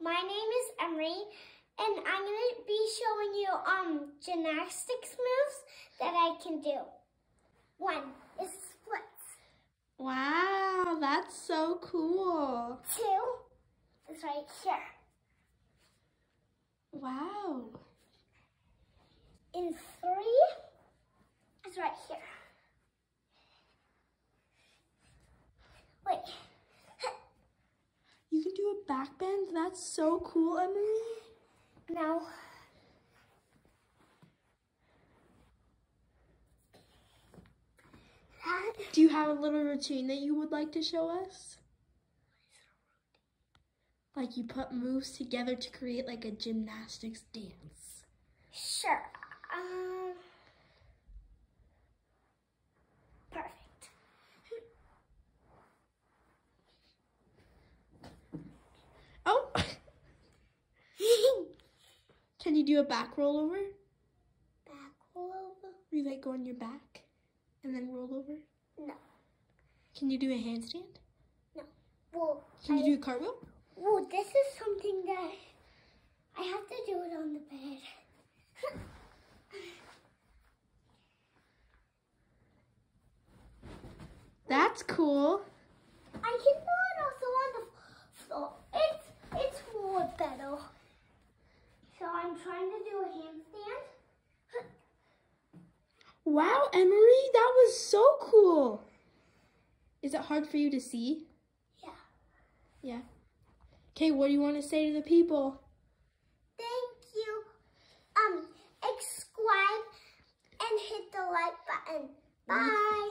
my name is Emery, and I'm going to be showing you um gymnastics moves that I can do. One is splits. Wow, that's so cool. Two is right here. Wow. And three is right here. Wait. You can do a back bend? That's so cool, Emery. Now, Do you have a little routine that you would like to show us? Like you put moves together to create like a gymnastics dance. Sure. Can you do a back rollover? Back over. You like go on your back and then roll over? No. Can you do a handstand? Well, Can I, you do a cartwheel? well, this is something that I have to do it on the bed. That's cool. I can do it also on the floor. It's it's more better. So I'm trying to do a handstand. Wow, Emery, that was so cool. Is it hard for you to see? Yeah. Yeah. Okay, what do you want to say to the people? Thank you. Um, subscribe and hit the like button. Bye.